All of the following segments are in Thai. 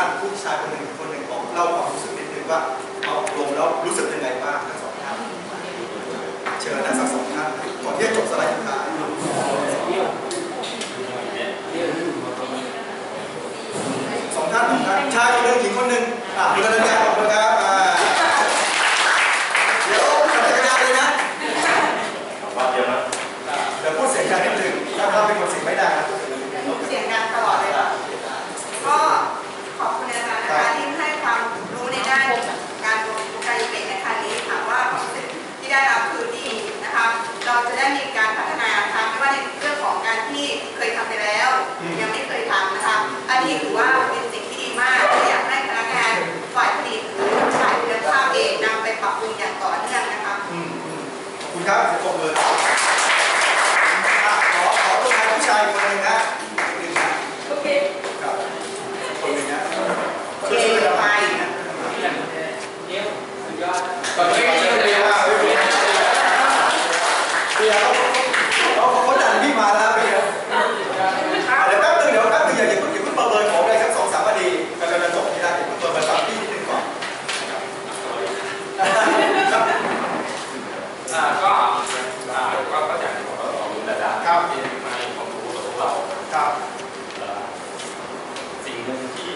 านผู้ชายคนหนึ่งคนหนึ่งบอกเล่าความรู้สึกนิดนึงว่าเอาลงแล้วรู้สึกยังไงบ้างทั้งสองท่านเชิญทั้งสองท่านก่อนที่จะจบสไลด์สุดท้ายสองท่านสองท่านชายคนหนึ่งหญิงคนหนึ่งอะดูกันเลยครับขอบคุณครับอ่าเดี๋ยวขับจักรยานเลยนะ ว่าเดียวนะ เดี๋ยวพูดเสียงดังนิดนึงถ้าถ้าเป็นคนเสียงไม่ดังนะ เสียงดังตลอดเลยค่ะก็ขอบคุณอาจารย์นะคะที่ให้ความรู้ในด้านการลงการเก็บในครั้งนี้ค่ะว่าความรู้สึกที่ได้รับคือดีนะคะ เราจะได้มีการพัฒนาค่ะไม่ว่าในเรื่องของการที่เคยทำไปแล้ว ยังไม่เคยทำนะคะ อันนี้ถือว่าเป็นสิ่งที่ดีมากและอยากให้พนักงานฝ่ายผลิตหรือฝ่ายคุณภาพเองนำไปปรับปรุงอย่างต่อเนื่องนะคะ อืมอืมขอบ คุณครับขอบคุณอะขอขอตัวแทนผู้ชายคนหนึ่งนะ ครับเอนในความรู้ของเราครับสิ่งหนึ่งที่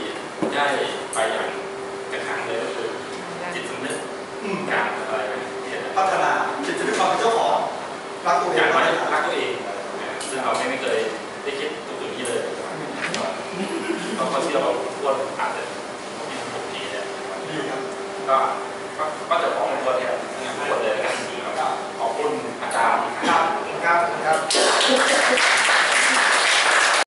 ได้ไปอย่างกระทังเลยก็คือจิตสำนึกการอะไรพัฒนาจิตสำนึกความเป็นเจ้าของรักตัวเองรักตัวเองซึ่งเราไม่เคยได้คิดตัวนี้เลยเราก็เชื่เราควรอาจจะมีผลดีเลยก็ก็จะของตัวเนี่ยควรเลยนะขอบคุณอาจารย์ครับครับ